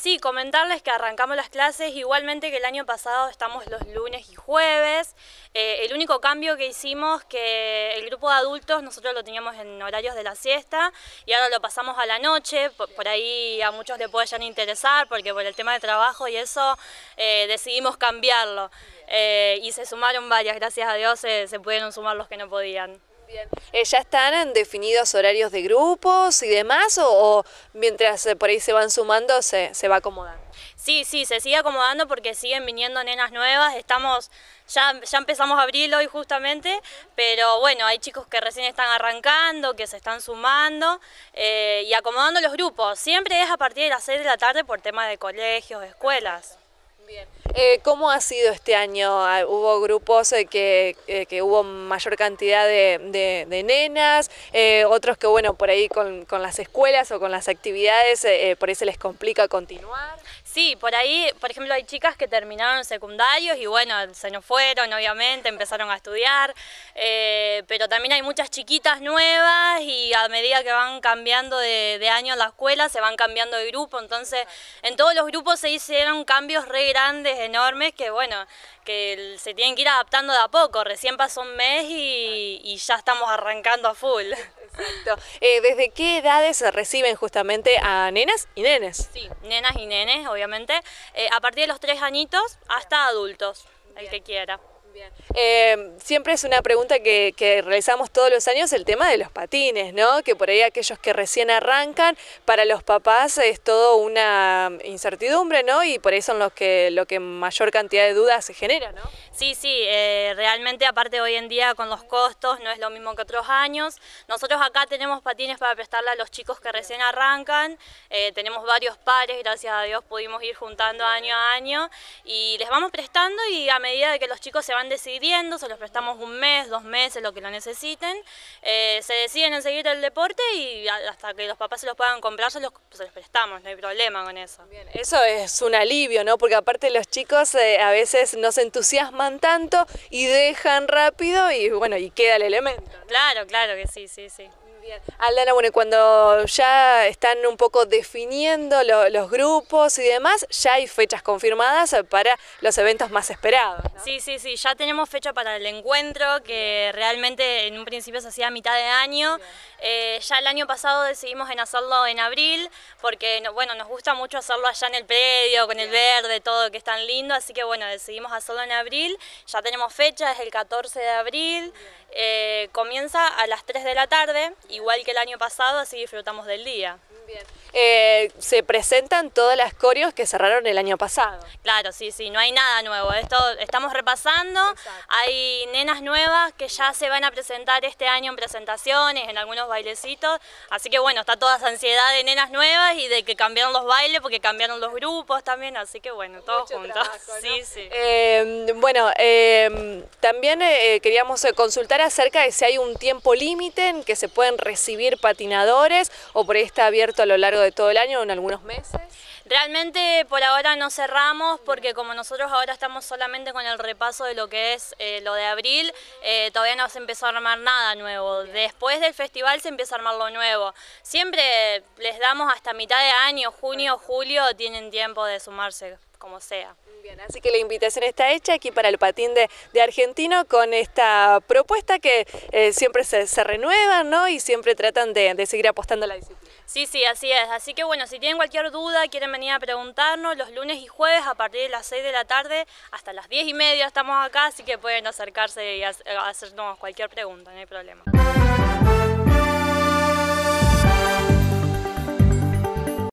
sí, comentarles que arrancamos las clases igualmente que el año pasado estamos los lunes y jueves. Eh, el único cambio que hicimos que el grupo de adultos nosotros lo teníamos en horarios de la siesta y ahora lo pasamos a la noche, por, ahí a muchos le pueden interesar porque por el tema de trabajo y eso eh, decidimos cambiarlo. y se sumaron varias, gracias a Dios se, se pudieron sumar los que no podían. Eh, ¿Ya están definidos horarios de grupos y demás o, mientras eh, por ahí se van sumando se, se va acomodando? Sí, sí, se sigue acomodando porque siguen viniendo nenas nuevas, estamos, ya, ya empezamos abril hoy justamente, pero bueno, hay chicos que recién están arrancando, que se están sumando eh, y acomodando los grupos. Siempre es a partir de las 6 de la tarde por tema de colegios, escuelas. Eh, ¿Cómo ha sido este año? Ah, ¿Hubo grupos eh, que, eh, que, hubo mayor cantidad de, de, nenas, otros que, bueno, por ahí con, con, las escuelas o con las actividades, por ahí se les complica continuar? Sí, por ahí, por ejemplo, hay chicas que terminaron secundarios y bueno, se nos fueron, obviamente, empezaron a estudiar, pero también hay muchas chiquitas nuevas y a medida que van cambiando de, de año la escuela, se van cambiando de grupo, entonces en todos los grupos se hicieron cambios re grandes enormes que bueno, que se tienen que ir adaptando de a poco. Recién pasó un mes y, ya estamos arrancando a full. Eh, ¿Desde qué edades reciben justamente a nenas y nenes? Sí, nenas y nenes, obviamente. Eh, a partir de los tres añitos hasta adultos, el que quiera. Eh, siempre es una pregunta que, realizamos todos los años, el tema de los patines, ¿no? Que por ahí aquellos que recién arrancan, para los papás es todo una incertidumbre, ¿no? Y por ahí son los que, lo que mayor cantidad de dudas se genera, ¿no? Sí, sí, eh, realmente aparte hoy en día con los costos no es lo mismo que otros años. Nosotros acá tenemos patines para prestarle a los chicos que recién arrancan, eh, tenemos varios pares, gracias a Dios pudimos ir juntando año a año y les vamos prestando y a medida de que los chicos se van decidiendo, se los prestamos un mes, dos meses, lo que lo necesiten, eh, se deciden en seguir el deporte y hasta que los papás se los puedan comprar se los, prestamos, no hay problema con eso. eso es un alivio, ¿no? Porque aparte los chicos a veces no se entusiasman tanto y dejan rápido y bueno, y queda el elemento. Claro, claro que sí, sí, sí. Bien. Aldana, bueno, cuando ya están un poco definiendo los grupos y demás, ya hay fechas confirmadas para los eventos más esperados. Sí, sí, sí, ya tenemos fecha para el encuentro, que realmente en un principio se hacía a mitad de año. Eh, ya el año pasado decidimos en hacerlo en abril, porque bueno, nos gusta mucho hacerlo allá en el predio, con el verde, todo que es tan lindo, así que bueno, decidimos hacerlo en abril. Ya tenemos fecha, es el 14 de abril. Eh, comienza a las 3 de la tarde, igual que el año pasado, así disfrutamos del día. Eh, se presentan todas las coreos que cerraron el año pasado. Claro, sí, sí, no hay nada nuevo. Esto estamos repasando. Hay nenas nuevas que ya se van a presentar este año en presentaciones, en algunos bailecitos. Así que bueno, está toda esa ansiedad de nenas nuevas y de que cambiaron los bailes porque cambiaron los grupos también. Así que bueno, todos juntos. Sí, sí. Em, bueno, em, también eh, queríamos consultar acerca de si hay un tiempo límite en que se pueden recibir patinadores o por ahí está abierto a lo largo de todo el año, en algunos meses? Realmente por ahora no cerramos porque como nosotros ahora estamos solamente con el repaso de lo que es eh, lo de abril, eh, todavía no se empezó a armar nada nuevo. Después del festival se empieza a armar lo nuevo. Siempre les damos hasta mitad de año, junio, julio, tienen tiempo de sumarse como sea. Bien, así que la invitación está hecha aquí para el patín de, Argentino con esta propuesta que eh, siempre se, se renuevan ¿no? y siempre tratan de, de seguir apostando a la disciplina. Sí, sí, así es. Así que bueno, si tienen cualquier duda, quieren venir a preguntarnos, los lunes y jueves a partir de las 6 de la tarde hasta las 10 y media estamos acá, así que pueden acercarse y hacernos cualquier pregunta, no hay problema.